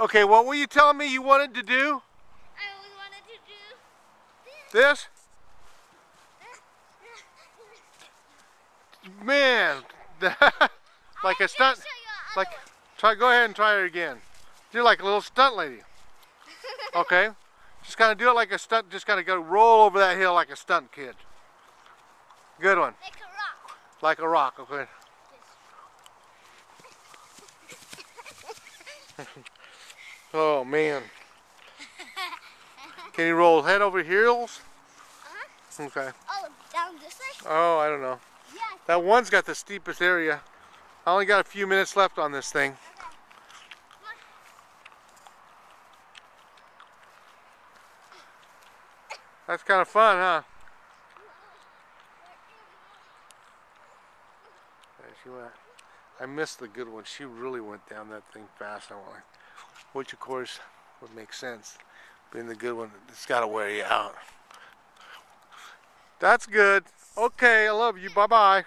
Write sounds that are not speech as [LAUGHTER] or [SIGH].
Okay, what were you telling me you wanted to do? I always wanted to do this. This? Man, [LAUGHS] like a stunt. Like, try. Go ahead and try it again. Do like a little stunt lady. [LAUGHS] Okay. Just kind of do it like a stunt. Just kind of go roll over that hill like a stunt kid. Good one. like a rock. Like a rock. Okay. [LAUGHS] oh man. Can you roll head over heels? Uh-huh. Okay. Oh, down this way? Oh, I don't know. Yeah. That one's got the steepest area. I only got a few minutes left on this thing. That's kind of fun, huh? There she went. I missed the good one. She really went down that thing fast. I went, which of course would make sense. Being the good one, it's got to wear you out. That's good. Okay, I love you. Bye bye.